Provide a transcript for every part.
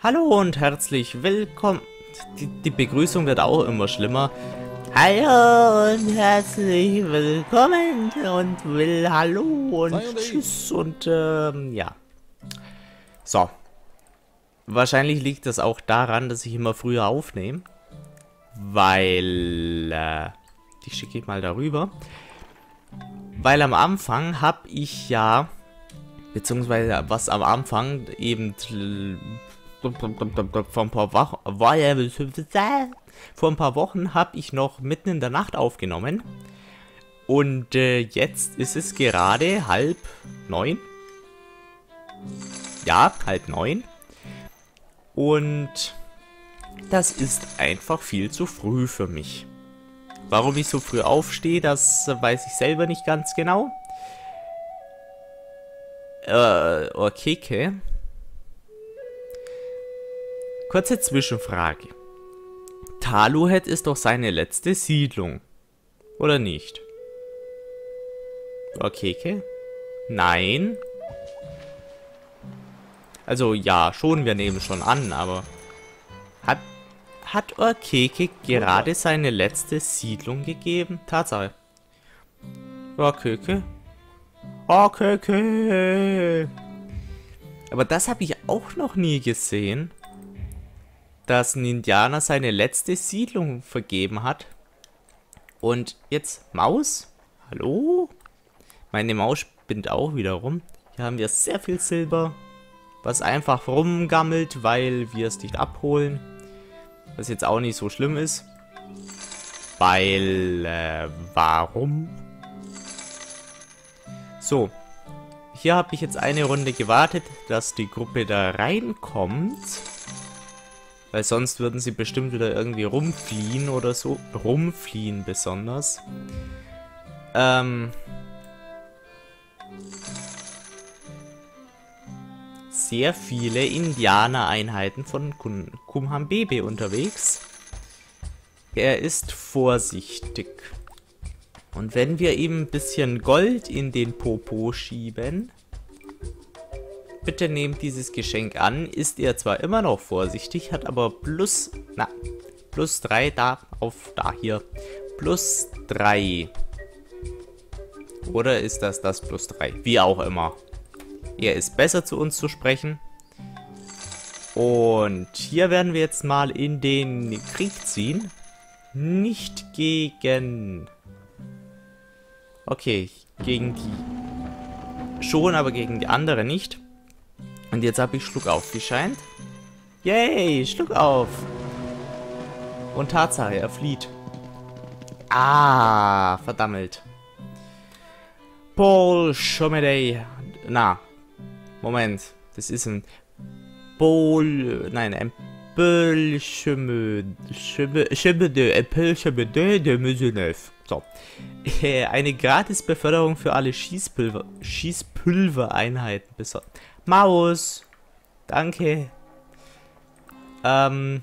Hallo und herzlich willkommen. Die, die, Begrüßung wird auch immer schlimmer. Hallo und herzlich willkommen und will Hallo und Tschüss und ähm, ja. So. Wahrscheinlich liegt das auch daran, dass ich immer früher aufnehme. Weil, äh, die schicke ich mal darüber. Weil am Anfang habe ich ja, beziehungsweise was am Anfang eben vor ein paar Wochen, vor ein paar Wochen habe ich noch mitten in der Nacht aufgenommen. Und äh, jetzt ist es gerade halb neun. Ja, halb neun. Und das ist einfach viel zu früh für mich. Warum ich so früh aufstehe, das weiß ich selber nicht ganz genau. Äh, okay, okay. Kurze Zwischenfrage. Taluhet ist doch seine letzte Siedlung. Oder nicht? Orkeke? Nein. Also ja, schon, wir nehmen schon an, aber... Hat, hat Orkeke gerade seine letzte Siedlung gegeben? Tatsache. Orkeke? Orkeke! Aber das habe ich auch noch nie gesehen dass ein Indianer seine letzte Siedlung vergeben hat. Und jetzt Maus? Hallo? Meine Maus spinnt auch wieder rum. Hier haben wir sehr viel Silber, was einfach rumgammelt, weil wir es nicht abholen. Was jetzt auch nicht so schlimm ist. Weil, äh, warum? So. Hier habe ich jetzt eine Runde gewartet, dass die Gruppe da reinkommt. Weil sonst würden sie bestimmt wieder irgendwie rumfliehen oder so. Rumfliehen besonders. Ähm. Sehr viele Indianereinheiten von Kumhambebe unterwegs. Er ist vorsichtig. Und wenn wir ihm ein bisschen Gold in den Popo schieben, bitte nehmt dieses Geschenk an. Ist er zwar immer noch vorsichtig, hat aber plus, na, plus 3 da, auf da hier. Plus 3. Oder ist das das plus 3? Wie auch immer. Er ist besser zu uns zu sprechen. Und hier werden wir jetzt mal in den Krieg ziehen. Nicht gegen... Okay, gegen die... Schon, aber gegen die andere nicht. Und jetzt habe ich Schluck auf gescheint. Yay, Schluck auf. Und Tatsache, er flieht. Ah, verdammt. Paul Schomedey. Na, Moment. Das ist ein Paul, nein, ein Paul Schomedey de Maisonneuve. So. Eine Gratis-Beförderung für alle Schießpulver, Schießpulvereinheiten. Maus. Danke. Ähm,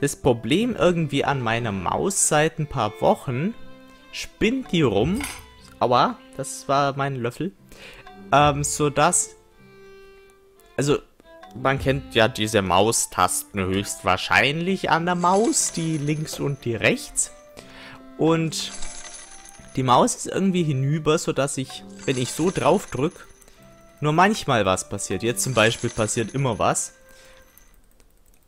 das Problem irgendwie an meiner Maus seit ein paar Wochen spinnt die rum. Aua, das war mein Löffel. Ähm, so dass... Also, man kennt ja diese Maustasten höchstwahrscheinlich an der Maus, die links und die rechts. Und die Maus ist irgendwie hinüber, sodass ich, wenn ich so drauf drücke, nur manchmal was passiert. Jetzt zum Beispiel passiert immer was.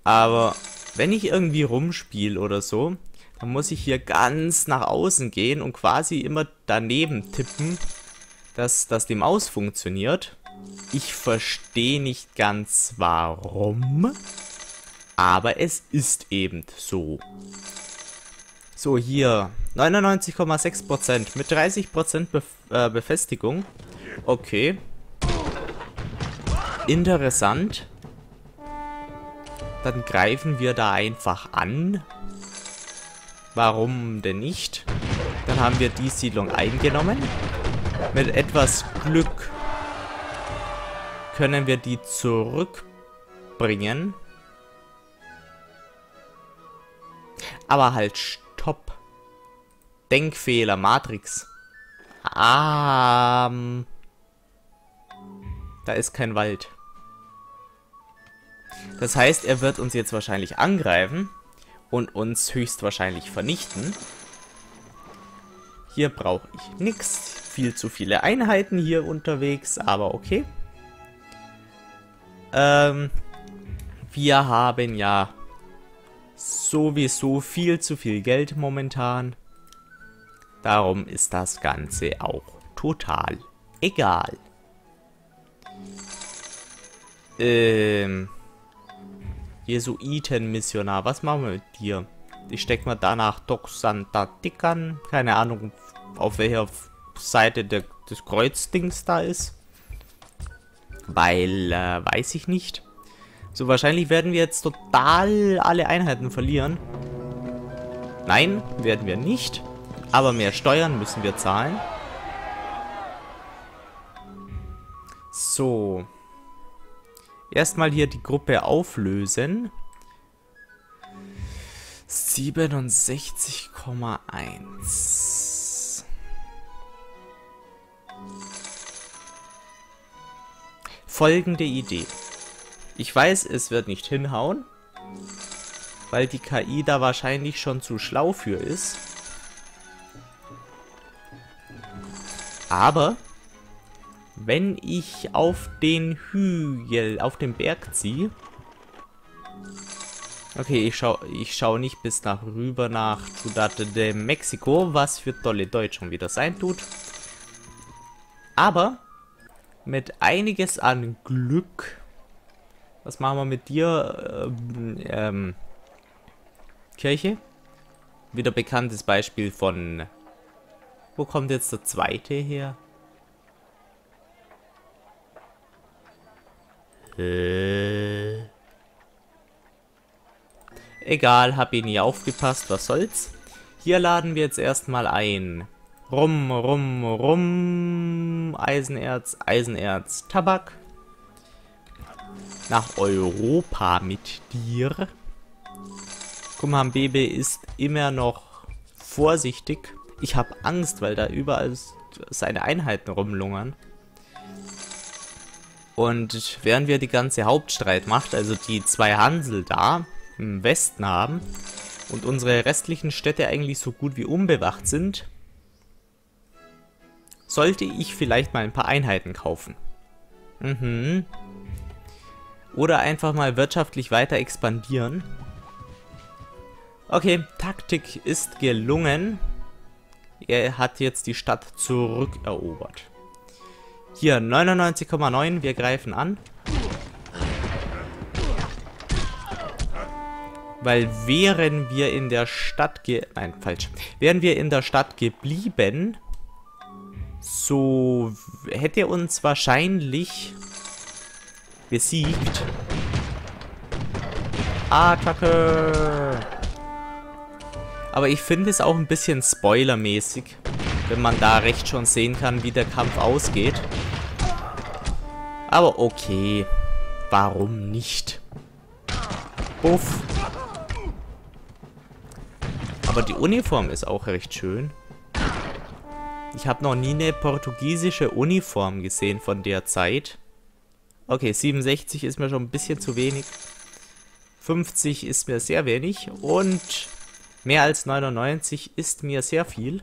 Aber wenn ich irgendwie rumspiele oder so, dann muss ich hier ganz nach außen gehen und quasi immer daneben tippen, dass, dass die Maus funktioniert. Ich verstehe nicht ganz warum, aber es ist eben so. So, hier 99,6% mit 30% Bef äh, Befestigung. Okay, Interessant. Dann greifen wir da einfach an. Warum denn nicht? Dann haben wir die Siedlung eingenommen. Mit etwas Glück können wir die zurückbringen. Aber halt, stopp. Denkfehler, Matrix. Ähm, da ist kein Wald. Das heißt, er wird uns jetzt wahrscheinlich angreifen und uns höchstwahrscheinlich vernichten. Hier brauche ich nichts. Viel zu viele Einheiten hier unterwegs, aber okay. Ähm, wir haben ja sowieso viel zu viel Geld momentan. Darum ist das Ganze auch total egal. Ähm, Jesuitenmissionar, was machen wir mit dir? Ich steck mal danach Doxanta Dickern. Keine Ahnung, auf welcher Seite der, des Kreuzdings da ist. Weil, äh, weiß ich nicht. So, wahrscheinlich werden wir jetzt total alle Einheiten verlieren. Nein, werden wir nicht. Aber mehr Steuern müssen wir zahlen. So. Erstmal hier die Gruppe auflösen. 67,1. Folgende Idee. Ich weiß, es wird nicht hinhauen, weil die KI da wahrscheinlich schon zu schlau für ist. Aber wenn ich auf den Hügel, auf den Berg ziehe. Okay, ich schau, ich schau nicht bis nach rüber nach Ciudad de Mexico, was für tolle Deutsch schon wieder sein tut. Aber mit einiges an Glück. Was machen wir mit dir? Ähm, ähm, Kirche? Wieder bekanntes Beispiel von... Wo kommt jetzt der zweite her? Äh. Egal, hab ich nie aufgepasst, was soll's. Hier laden wir jetzt erstmal ein. Rum, rum, rum. Eisenerz, Eisenerz, Tabak. Nach Europa mit dir. Kumhambebe ist immer noch vorsichtig. Ich habe Angst, weil da überall seine Einheiten rumlungern. Und während wir die ganze Hauptstreitmacht, also die zwei Hansel da im Westen haben und unsere restlichen Städte eigentlich so gut wie unbewacht sind, sollte ich vielleicht mal ein paar Einheiten kaufen. Mhm. Oder einfach mal wirtschaftlich weiter expandieren. Okay, Taktik ist gelungen. Er hat jetzt die Stadt zurückerobert. Hier, 99,9. Wir greifen an. Weil wären wir in der Stadt ge... Nein, falsch. Wären wir in der Stadt geblieben, so hätte er uns wahrscheinlich besiegt. Attacke! Aber ich finde es auch ein bisschen spoilermäßig wenn man da recht schon sehen kann, wie der Kampf ausgeht. Aber okay, warum nicht? Buff. Aber die Uniform ist auch recht schön. Ich habe noch nie eine portugiesische Uniform gesehen von der Zeit. Okay, 67 ist mir schon ein bisschen zu wenig. 50 ist mir sehr wenig. Und mehr als 99 ist mir sehr viel.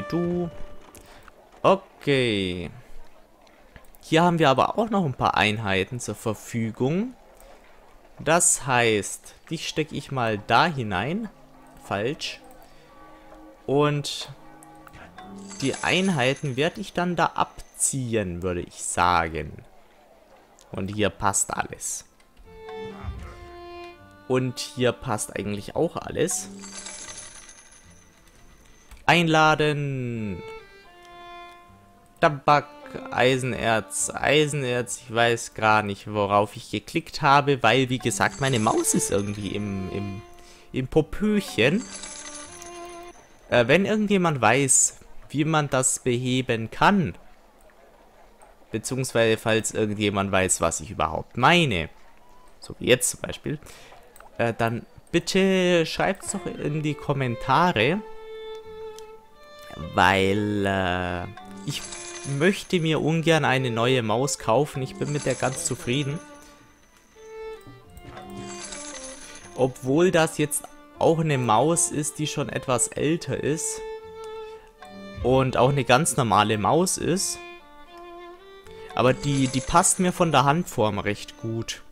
Du. Okay. Hier haben wir aber auch noch ein paar Einheiten zur Verfügung. Das heißt, dich stecke ich mal da hinein. Falsch. Und die Einheiten werde ich dann da abziehen, würde ich sagen. Und hier passt alles. Und hier passt eigentlich auch alles. Einladen. Tabak, Eisenerz, Eisenerz. Ich weiß gar nicht, worauf ich geklickt habe, weil, wie gesagt, meine Maus ist irgendwie im, im, im Popöchen. Äh, wenn irgendjemand weiß, wie man das beheben kann, beziehungsweise falls irgendjemand weiß, was ich überhaupt meine, so wie jetzt zum Beispiel, äh, dann bitte schreibt es doch in die Kommentare weil äh, ich möchte mir ungern eine neue Maus kaufen. Ich bin mit der ganz zufrieden. Obwohl das jetzt auch eine Maus ist, die schon etwas älter ist. Und auch eine ganz normale Maus ist. Aber die, die passt mir von der Handform recht gut.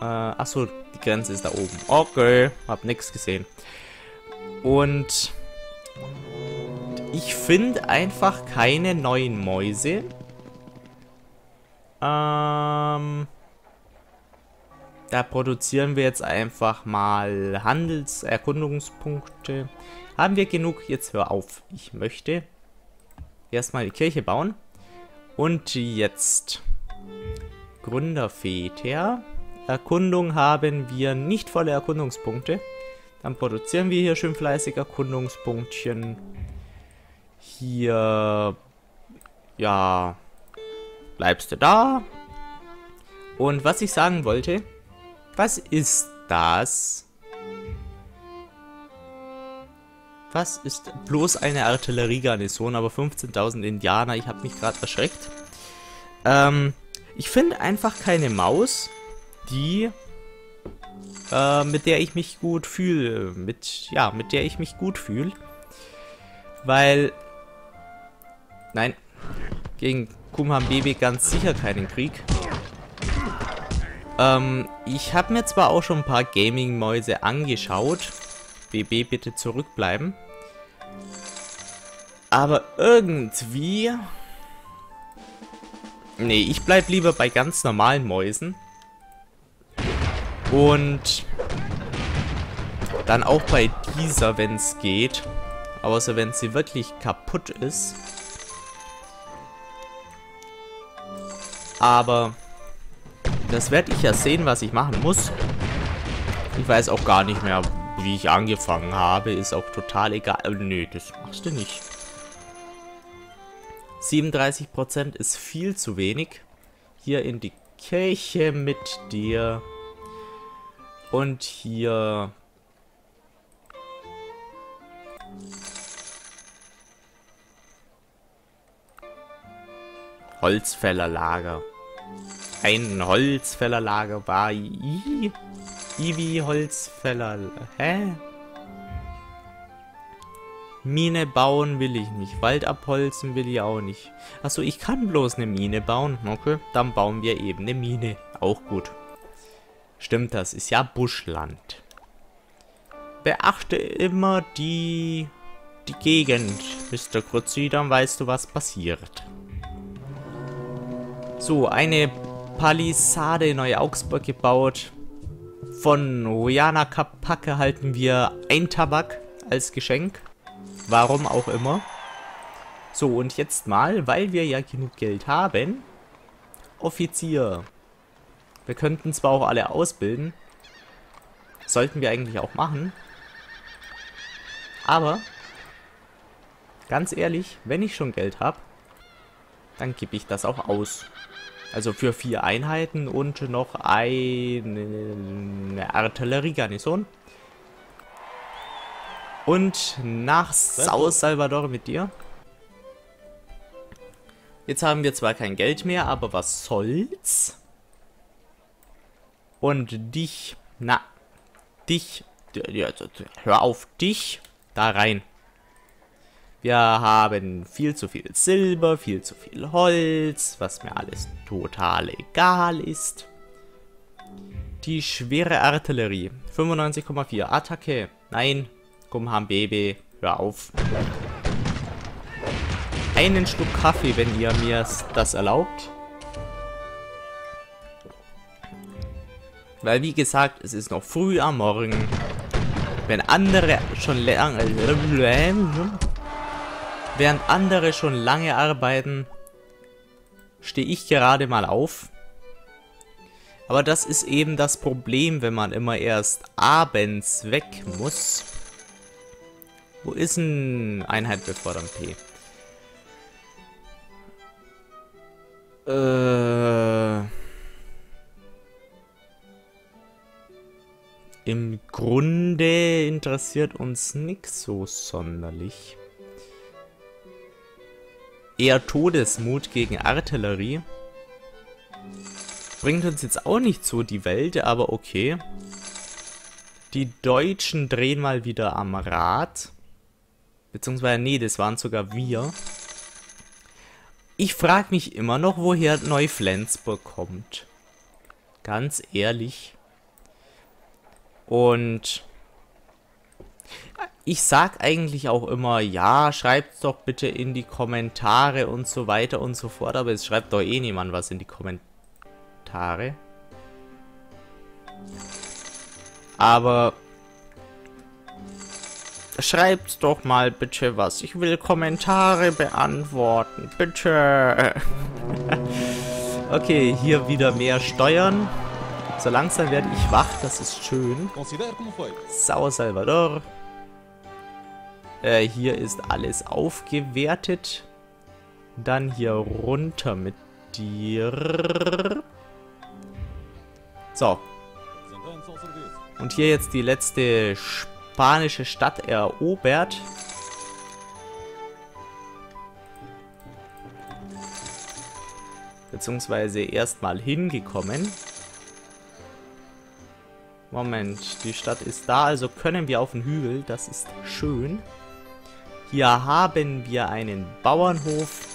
Äh, achso, die Grenze ist da oben. Okay, hab nichts gesehen. Und ich finde einfach keine neuen Mäuse. Ähm, da produzieren wir jetzt einfach mal Handelserkundungspunkte. Haben wir genug? Jetzt hör auf. Ich möchte erstmal die Kirche bauen. Und jetzt Gründerväter. Erkundung haben wir nicht volle Erkundungspunkte. Dann produzieren wir hier schön fleißig Erkundungspunktchen. Hier, ja, bleibst du da. Und was ich sagen wollte, was ist das? Was ist bloß eine Artilleriegarnison, aber 15.000 Indianer? Ich habe mich gerade erschreckt. Ähm, ich finde einfach keine Maus, die, äh, mit der ich mich gut fühle. Mit, ja, mit der ich mich gut fühle. Weil, nein, gegen Kumham Baby ganz sicher keinen Krieg. Ähm, ich habe mir zwar auch schon ein paar Gaming-Mäuse angeschaut. BB bitte zurückbleiben. Aber irgendwie... Nee, ich bleib lieber bei ganz normalen Mäusen. Und dann auch bei dieser, wenn es geht. Außer wenn sie wirklich kaputt ist. Aber das werde ich ja sehen, was ich machen muss. Ich weiß auch gar nicht mehr, wie ich angefangen habe. Ist auch total egal. Äh, nö, das machst du nicht. 37% ist viel zu wenig. Hier in die Kirche mit dir. Und hier... Holzfällerlager. Ein Holzfällerlager war I. Ivi Holzfäller. Hä? Mine bauen will ich nicht. Wald abholzen will ich auch nicht. Achso, ich kann bloß eine Mine bauen. Okay, dann bauen wir eben eine Mine. Auch gut. Stimmt, das ist ja Buschland. Beachte immer die, die Gegend, Mr. Krutzi, dann weißt du, was passiert. So, eine Palisade in Neu-Augsburg gebaut. Von Rojana Kapacke halten wir ein Tabak als Geschenk. Warum auch immer. So, und jetzt mal, weil wir ja genug Geld haben. Offizier. Wir könnten zwar auch alle ausbilden. Sollten wir eigentlich auch machen. Aber, ganz ehrlich, wenn ich schon Geld habe, dann gebe ich das auch aus. Also für vier Einheiten und noch eine Artilleriegarnison. Und nach Sao Salvador mit dir. Jetzt haben wir zwar kein Geld mehr, aber was soll's? Und dich, na, dich, hör auf, dich da rein. Wir haben viel zu viel Silber, viel zu viel Holz, was mir alles total egal ist. Die schwere Artillerie, 95,4, Attacke, nein, Gumham Baby, hör auf. Einen Schluck Kaffee, wenn ihr mir das erlaubt. Weil wie gesagt, es ist noch früh am Morgen. Wenn andere schon lange... Während andere schon lange arbeiten, stehe ich gerade mal auf. Aber das ist eben das Problem, wenn man immer erst abends weg muss. Wo ist ein Einheit befördern P? Äh... Im Grunde interessiert uns nichts so sonderlich. eher Todesmut gegen Artillerie. Bringt uns jetzt auch nicht so die Welt, aber okay. Die Deutschen drehen mal wieder am Rad. Beziehungsweise, nee, das waren sogar wir. Ich frage mich immer noch, woher Neuflensburg kommt. Ganz ehrlich. Und ich sag eigentlich auch immer, ja, schreibt doch bitte in die Kommentare und so weiter und so fort, aber es schreibt doch eh niemand was in die Kommentare. Aber schreibt doch mal bitte was. Ich will Kommentare beantworten. Bitte. okay, hier wieder mehr Steuern. So langsam werde ich wach, das ist schön. Sao Salvador. Äh, hier ist alles aufgewertet. Dann hier runter mit dir. So. Und hier jetzt die letzte spanische Stadt erobert. Beziehungsweise erstmal hingekommen. Moment, die Stadt ist da, also können wir auf den Hügel, das ist schön. Hier haben wir einen Bauernhof.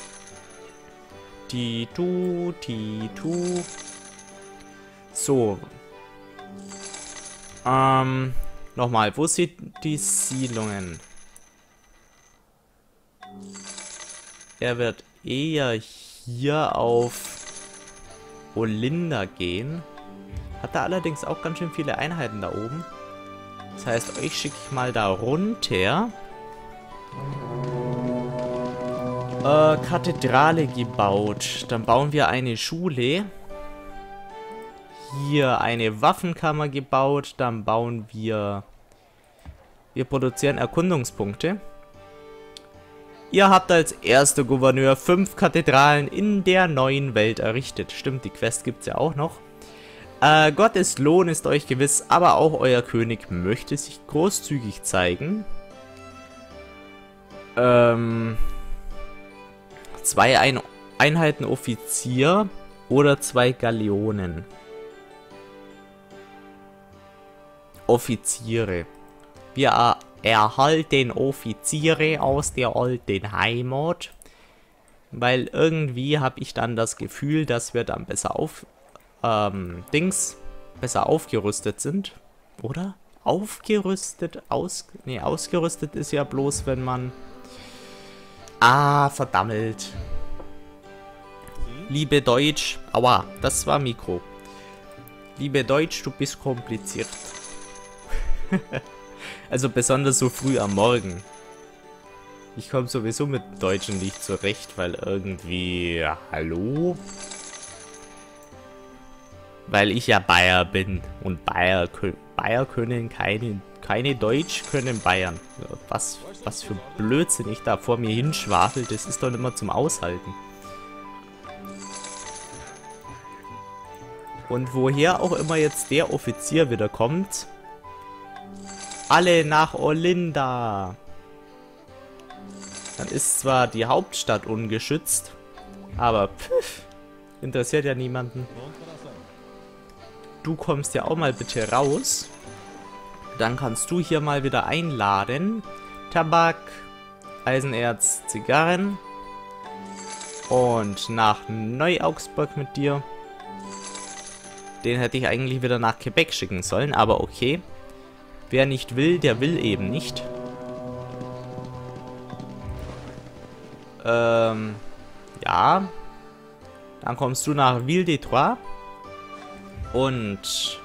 Die du, die du. So. Ähm, nochmal, wo sind die Siedlungen? Er wird eher hier auf Olinda gehen. Hat er allerdings auch ganz schön viele Einheiten da oben. Das heißt, euch schicke ich mal da runter. Äh, Kathedrale gebaut. Dann bauen wir eine Schule. Hier eine Waffenkammer gebaut. Dann bauen wir... Wir produzieren Erkundungspunkte. Ihr habt als erster Gouverneur fünf Kathedralen in der neuen Welt errichtet. Stimmt, die Quest gibt es ja auch noch. Äh, Gottes Lohn ist euch gewiss, aber auch euer König möchte sich großzügig zeigen. Ähm, zwei Ein Einheiten Offizier oder zwei Galeonen. Offiziere. Wir erhalten Offiziere aus der alten Heimat. Weil irgendwie habe ich dann das Gefühl, dass wir dann besser auf... Ähm, Dings... Besser aufgerüstet sind. Oder? Aufgerüstet? Aus... Nee, ausgerüstet ist ja bloß, wenn man Ah, verdammelt. Liebe Deutsch. Aua, das war Mikro. Liebe Deutsch, du bist kompliziert. also besonders so früh am Morgen. Ich komme sowieso mit Deutschen nicht zurecht, weil irgendwie... Ja, hallo? Weil ich ja Bayer bin. Und Bayer, Bayer können keine keine Deutsch können Bayern. Was, was für Blödsinn ich da vor mir hinschwafel, das ist doch immer zum Aushalten. Und woher auch immer jetzt der Offizier wieder kommt. Alle nach Olinda. Dann ist zwar die Hauptstadt ungeschützt, aber pfiff, interessiert ja niemanden. Du kommst ja auch mal bitte raus. Dann kannst du hier mal wieder einladen. Tabak, Eisenerz, Zigarren. Und nach Neu-Augsburg mit dir. Den hätte ich eigentlich wieder nach Quebec schicken sollen, aber okay. Wer nicht will, der will eben nicht. Ähm, ja. Dann kommst du nach Ville des Trois. Und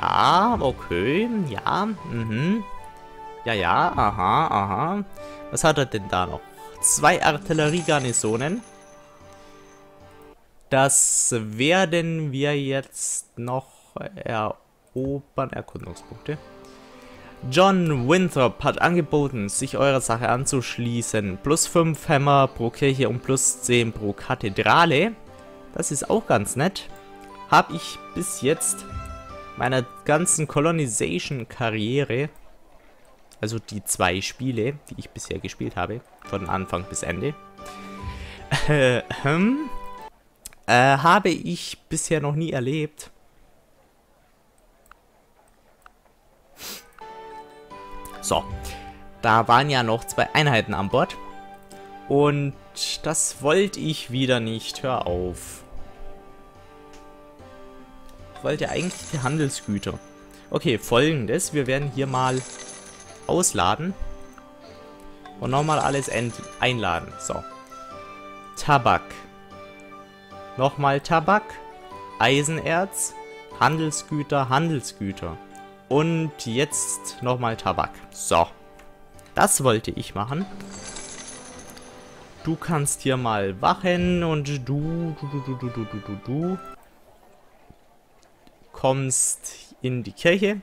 ja, okay, ja, mhm. Ja, ja, aha, aha. Was hat er denn da noch? Zwei Artilleriegarnisonen. Das werden wir jetzt noch erobern. Erkundungspunkte. John Winthrop hat angeboten, sich eurer Sache anzuschließen. Plus 5 Hämmer pro Kirche und plus 10 pro Kathedrale. Das ist auch ganz nett. Habe ich bis jetzt meiner ganzen Colonization-Karriere Also die zwei Spiele, die ich bisher gespielt habe. Von Anfang bis Ende. Äh, hm, äh, habe ich bisher noch nie erlebt. So. Da waren ja noch zwei Einheiten an Bord. Und das wollte ich wieder nicht. Hör auf wollte eigentlich für Handelsgüter. Okay, folgendes. Wir werden hier mal ausladen. Und nochmal alles einladen. So. Tabak. Nochmal Tabak. Eisenerz. Handelsgüter, Handelsgüter. Und jetzt nochmal Tabak. So. Das wollte ich machen. Du kannst hier mal wachen und du, du, du, du, du, du, du, du kommst in die Kirche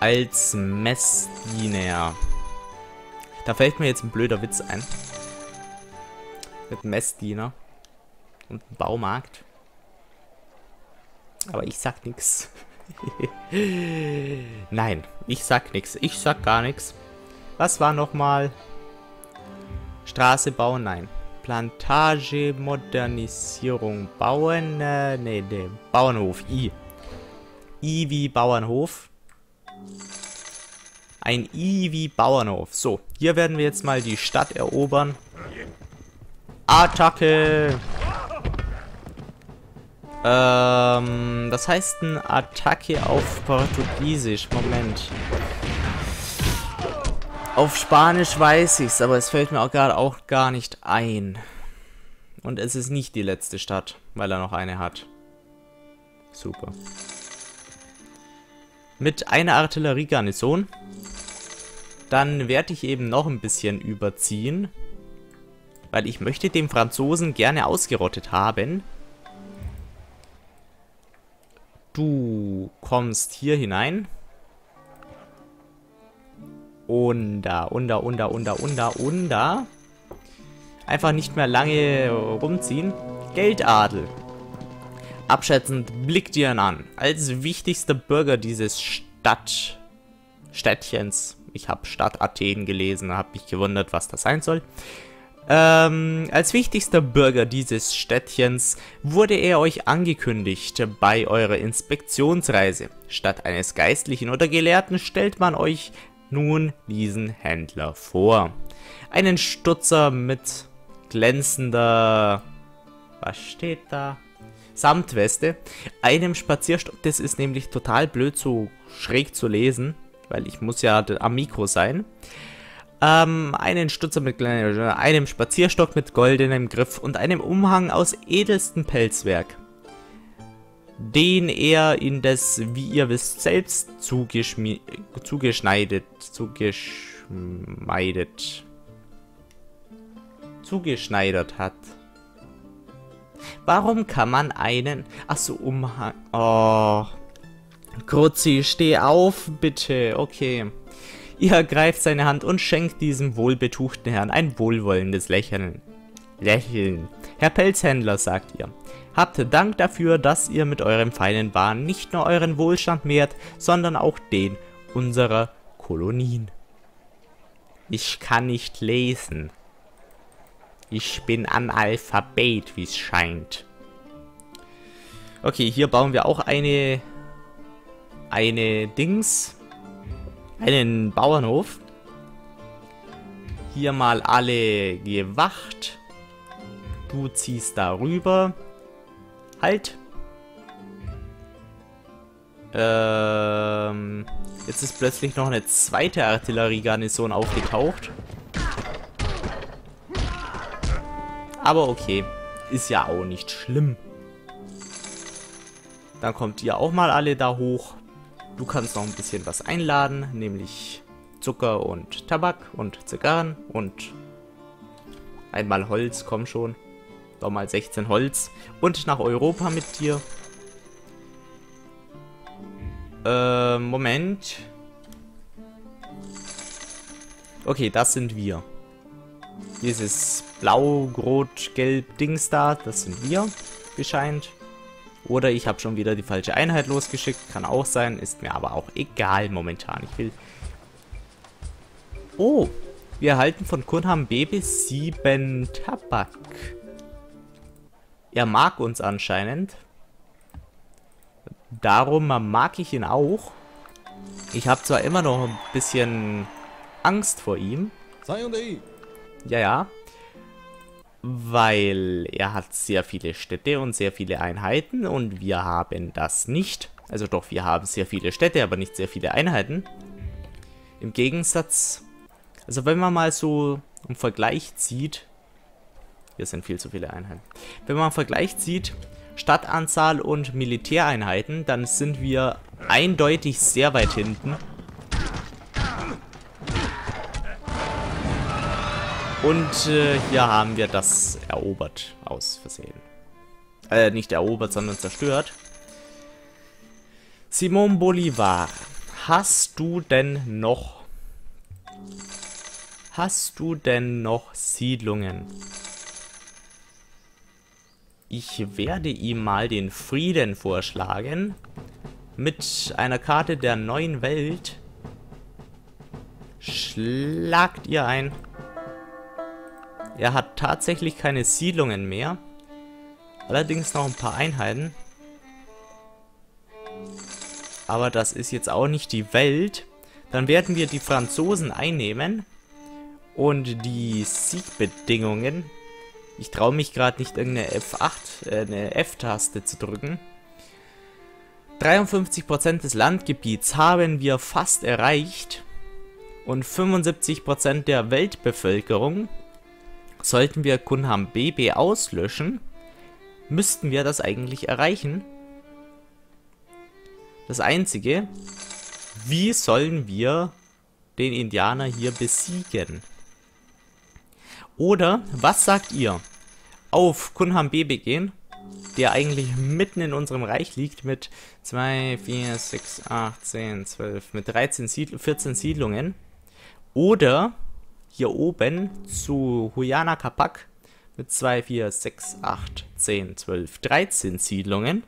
als Messdiener. Da fällt mir jetzt ein blöder Witz ein. Mit Messdiener und Baumarkt. Aber ich sag nichts. Nein, ich sag nichts. Ich sag gar nichts. Was war nochmal? Straße bauen? Nein. Plantage, Modernisierung, bauen? Äh, nee, nee. Bauernhof. I. I wie Bauernhof. Ein I wie Bauernhof. So, hier werden wir jetzt mal die Stadt erobern. Attacke! Ähm, das heißt ein Attacke auf Portugiesisch. Moment. Auf Spanisch weiß ich's, aber es fällt mir auch gerade auch gar nicht ein. Und es ist nicht die letzte Stadt, weil er noch eine hat. Super. Mit einer Artilleriegarnison. Dann werde ich eben noch ein bisschen überziehen. Weil ich möchte den Franzosen gerne ausgerottet haben. Du kommst hier hinein. Und da, und da, und da, und da, und da, und da. Einfach nicht mehr lange rumziehen. Geldadel. Abschätzend blickt ihr ihn an. Als wichtigster Bürger dieses Stadt... Städtchens. Ich habe Stadt Athen gelesen, habe mich gewundert, was das sein soll. Ähm, als wichtigster Bürger dieses Städtchens wurde er euch angekündigt bei eurer Inspektionsreise. Statt eines Geistlichen oder Gelehrten stellt man euch nun diesen Händler vor. Einen Stutzer mit glänzender... Was steht da? Samtweste, einem Spazierstock, das ist nämlich total blöd so schräg zu lesen, weil ich muss ja am Mikro sein. Ähm, einen Stutzer mit einem Spazierstock mit goldenem Griff und einem Umhang aus edelstem Pelzwerk. Den er indes, wie ihr wisst, selbst zugeschneidet, zugeschmeidet, zugeschneidert hat. Warum kann man einen... Achso, Umhang... Oh... Kruzzi, steh auf, bitte. Okay. Ihr ergreift seine Hand und schenkt diesem wohlbetuchten Herrn ein wohlwollendes Lächeln. Lächeln. Herr Pelzhändler, sagt ihr. Habt Dank dafür, dass ihr mit eurem feinen Wahn nicht nur euren Wohlstand mehrt, sondern auch den unserer Kolonien. Ich kann nicht lesen. Ich bin Analphabet, wie es scheint. Okay, hier bauen wir auch eine eine Dings einen Bauernhof. Hier mal alle gewacht. Du ziehst da Halt. Ähm, jetzt ist plötzlich noch eine zweite Artilleriegarnison aufgetaucht. Aber okay. Ist ja auch nicht schlimm. Dann kommt ihr auch mal alle da hoch. Du kannst noch ein bisschen was einladen, nämlich Zucker und Tabak und Zigarren und einmal Holz, komm schon. Nochmal 16 Holz. Und nach Europa mit dir. Äh, Moment. Okay, das sind wir. Dieses blau, rot, gelb Dings da, das sind wir, gescheint. Oder ich habe schon wieder die falsche Einheit losgeschickt. Kann auch sein. Ist mir aber auch egal momentan. Ich will... Oh, wir erhalten von Kunham Baby 7 Tabak. Er mag uns anscheinend. Darum mag ich ihn auch. Ich habe zwar immer noch ein bisschen Angst vor ihm. Ja, ja. Weil er hat sehr viele Städte und sehr viele Einheiten und wir haben das nicht. Also doch, wir haben sehr viele Städte, aber nicht sehr viele Einheiten. Im Gegensatz, also wenn man mal so einen Vergleich zieht, hier sind viel zu viele Einheiten. Wenn man einen Vergleich zieht, Stadtanzahl und Militäreinheiten, dann sind wir eindeutig sehr weit hinten. Und äh, hier haben wir das erobert aus Versehen. Äh, nicht erobert, sondern zerstört. Simon Bolivar, hast du denn noch... Hast du denn noch Siedlungen? Ich werde ihm mal den Frieden vorschlagen. Mit einer Karte der neuen Welt. Schlagt ihr ein. Er hat tatsächlich keine Siedlungen mehr. Allerdings noch ein paar Einheiten. Aber das ist jetzt auch nicht die Welt. Dann werden wir die Franzosen einnehmen. Und die Siegbedingungen. Ich traue mich gerade nicht irgendeine F8, äh, eine F-Taste zu drücken. 53% des Landgebiets haben wir fast erreicht. Und 75% der Weltbevölkerung Sollten wir Kunham BB auslöschen, müssten wir das eigentlich erreichen. Das Einzige, wie sollen wir den Indianer hier besiegen? Oder, was sagt ihr? Auf Kunham BB gehen, der eigentlich mitten in unserem Reich liegt mit 2, 4, 6, 8, 10, 12, mit 13, Siedl 14 Siedlungen. Oder hier oben zu Huyana Kapak mit 2, 4, 6, 8, 10, 12, 13 Siedlungen,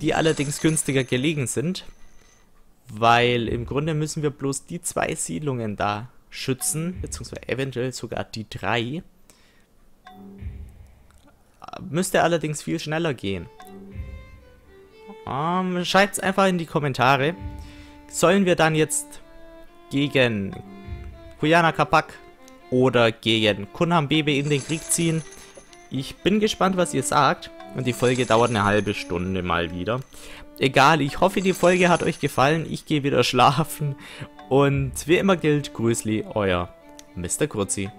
die allerdings günstiger gelegen sind, weil im Grunde müssen wir bloß die zwei Siedlungen da schützen, beziehungsweise eventuell sogar die drei. Müsste allerdings viel schneller gehen. Ähm, Schreibt es einfach in die Kommentare. Sollen wir dann jetzt gegen Kuyana Kapak oder gegen Kunham Bebe in den Krieg ziehen. Ich bin gespannt, was ihr sagt. Und die Folge dauert eine halbe Stunde mal wieder. Egal, ich hoffe, die Folge hat euch gefallen. Ich gehe wieder schlafen. Und wie immer gilt, Grüßli, euer Mr. Kurzi.